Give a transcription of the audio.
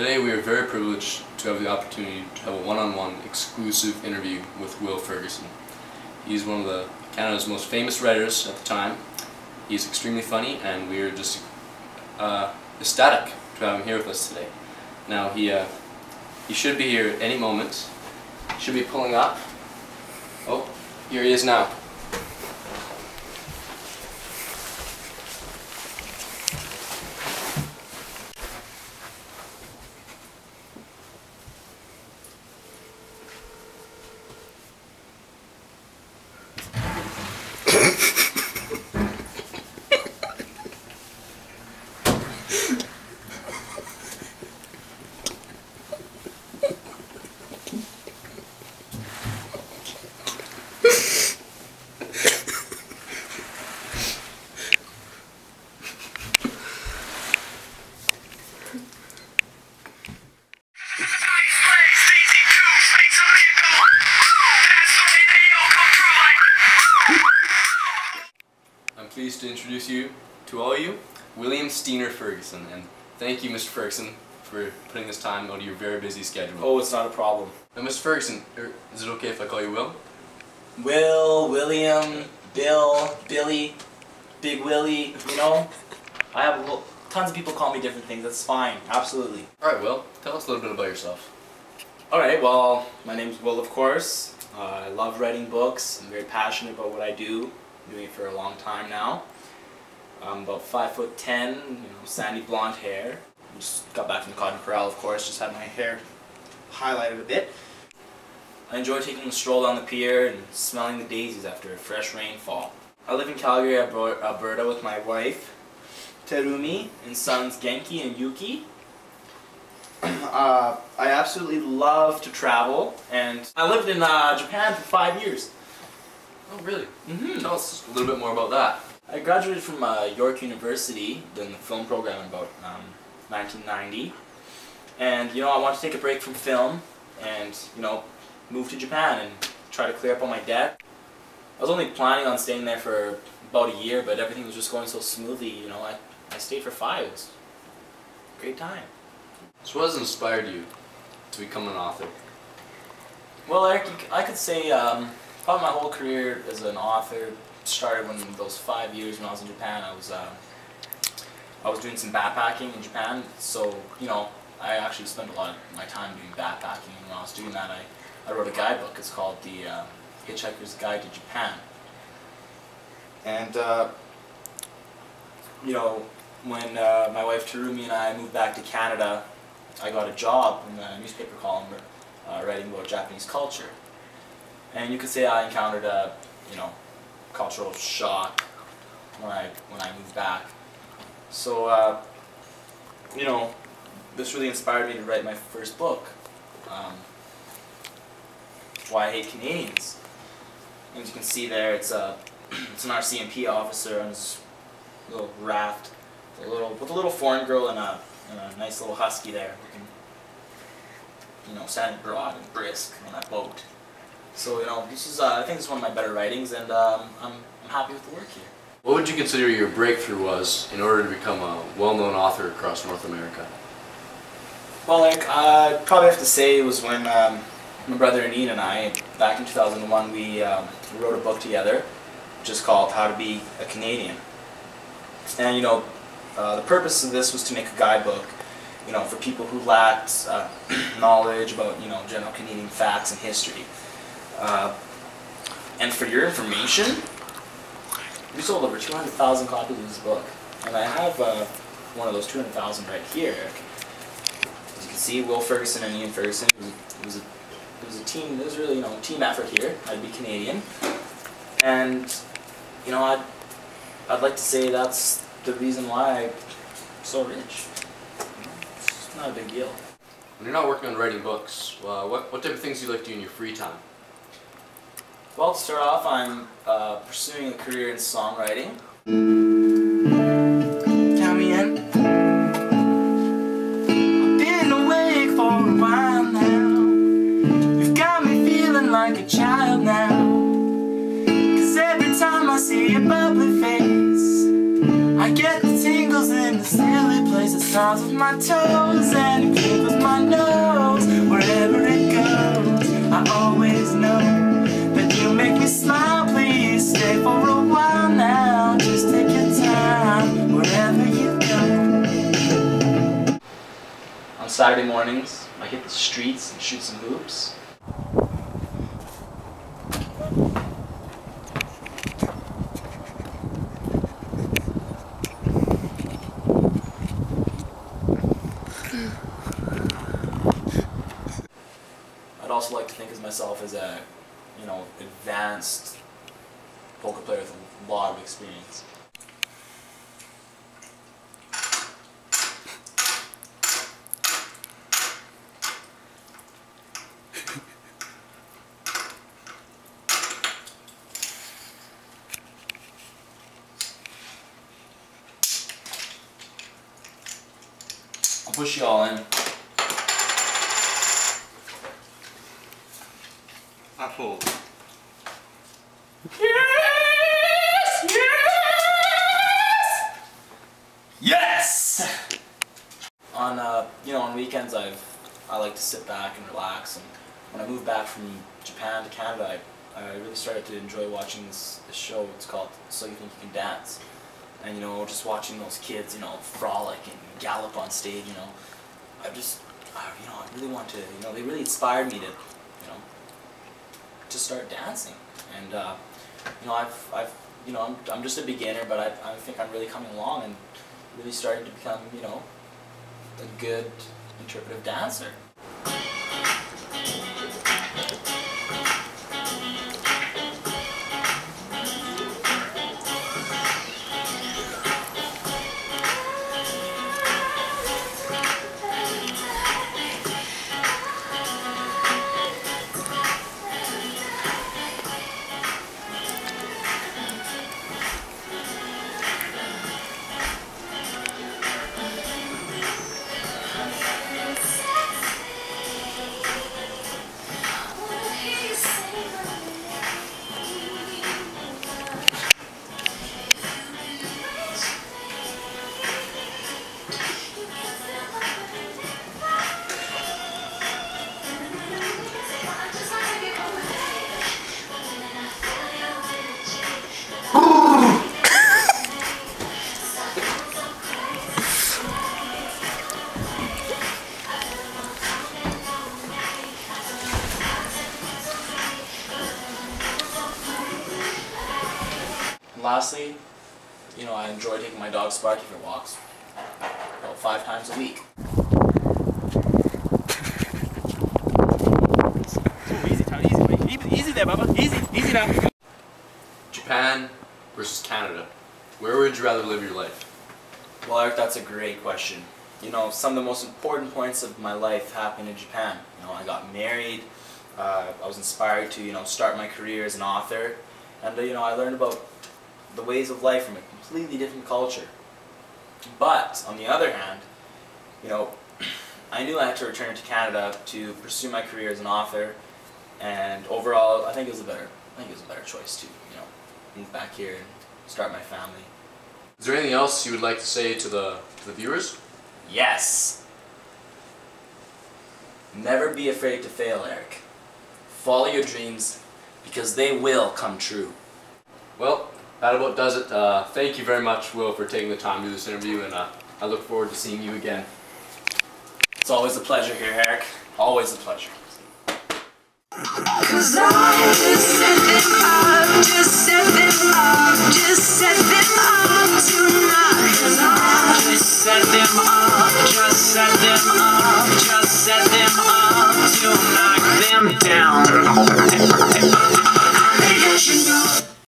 Today we are very privileged to have the opportunity to have a one-on-one exclusive interview with Will Ferguson. He's one of the Canada's most famous writers at the time. He's extremely funny and we are just uh, ecstatic to have him here with us today. Now he, uh, he should be here at any moment. He should be pulling up. Oh, here he is now. Pleased to introduce you to all of you, William Stener Ferguson, and thank you, Mr. Ferguson, for putting this time out of your very busy schedule. Oh, it's not a problem. Now, Mr. Ferguson, er, is it okay if I call you Will? Will, William, Bill, Billy, Big Willie, you know? I have lo- tons of people call me different things. That's fine. Absolutely. All right, Will, tell us a little bit about yourself. Alright, well, my name's Will, of course. Uh, I love writing books. I'm very passionate about what I do. Doing it for a long time now. I'm about five foot ten, you know, sandy blonde hair. Just got back from the Cotton Corral, of course. Just had my hair highlighted a bit. I enjoy taking a stroll down the pier and smelling the daisies after a fresh rainfall. I live in Calgary, Alberta with my wife, Terumi, and sons Genki and Yuki. Uh, I absolutely love to travel, and I lived in uh, Japan for five years. Oh, really? Mm-hmm. Tell us a little bit more about that. I graduated from uh, York University in the film program in about um, 1990, and you know I wanted to take a break from film and you know move to Japan and try to clear up all my debt. I was only planning on staying there for about a year, but everything was just going so smoothly. You know, I, I stayed for five. It was a great time. So what has inspired you to become an author? Well, Eric, I could say um, probably my whole career as an author started when those five years when I was in Japan. I was uh, I was doing some backpacking in Japan, so you know I actually spent a lot of my time doing backpacking. And when I was doing that, I, I wrote a guidebook. It's called the uh, Hitchhiker's Guide to Japan. And uh, you know when uh, my wife Terumi and I moved back to Canada, I got a job in a newspaper column uh, writing about Japanese culture. And you could say I encountered a, you know, cultural shock when I when I moved back. So, uh, you know, this really inspired me to write my first book, um, Why I Hate Canadians. As you can see there, it's a it's an RCMP officer on his little raft, with a little with a little foreign girl and a, and a nice little husky there, looking you know, standing broad and brisk on that boat. So, you know, this is, uh, I think it's one of my better writings, and um, I'm, I'm happy with the work here. What would you consider your breakthrough was in order to become a well-known author across North America? Well, like, uh, I'd probably have to say it was when um, my brother Ian and I, back in 2001, we um, wrote a book together, just called How to Be a Canadian. And, you know, uh, the purpose of this was to make a guidebook, you know, for people who lacked uh, knowledge about, you know, general Canadian facts and history. Uh, and for your information, we sold over 200,000 copies of this book. And I have uh, one of those 200,000 right here. As you can see, Will Ferguson and Ian Ferguson, it was, a, it was a, it was a team, it was really, you know, team effort here. I'd be Canadian. And, you know, I'd, I'd like to say that's the reason why I'm so rich. It's not a big deal. When you're not working on writing books, uh, what, what type of things do you like to do in your free time? Well, to start off, I'm uh, pursuing a career in songwriting. Count me in. I've been awake for a while now. You've got me feeling like a child now. Cause every time I see your bubbly face, I get the tingles in the silly place the sounds of my toes, and the of my nose. Wherever it goes, I always know smile. Please stay for a while now. Just take your time, wherever you go. On Saturday mornings, I hit the streets and shoot some hoops. I'd also like to think of myself as a, you know, advanced poker player with a lot of experience. I'll push you all in. I fold. Yes! Yes! Yes! On uh, you know, on weekends I've I like to sit back and relax and when I moved back from Japan to Canada I, I really started to enjoy watching this, this show. It's called So You Think You Can Dance. And you know, just watching those kids, you know, frolic and gallop on stage, you know, I just, I, you know, I really want to, you know, they really inspired me to, you know, to start dancing. And uh, you know, I've, I've, you know, I'm, I'm just a beginner, but I, I think I'm really coming along and really starting to become, you know, a good interpretive dancer. You know, I enjoy taking my dog Sparky for walks about five times a week. easy, Tom. Easy. Easy, easy there, Bubba. Easy, easy now. Japan versus Canada. Where would you rather live your life? Well, Eric, that's a great question. You know, some of the most important points of my life happened in Japan. You know, I got married. Uh, I was inspired to, you know, start my career as an author, and uh, you know, I learned about the ways of life from a completely different culture. But on the other hand, you know, I knew I had to return to Canada to pursue my career as an author, and overall, I think it was a better, I think it was a better choice to, you know, move back here and start my family. Is there anything else you would like to say to the to the viewers? Yes. Never be afraid to fail, Eric. Follow your dreams because they will come true. Well, that about does it. Uh, thank you very much, Will, for taking the time to do this interview, and uh, I look forward to seeing you again. It's always a pleasure here, Eric. Always a pleasure.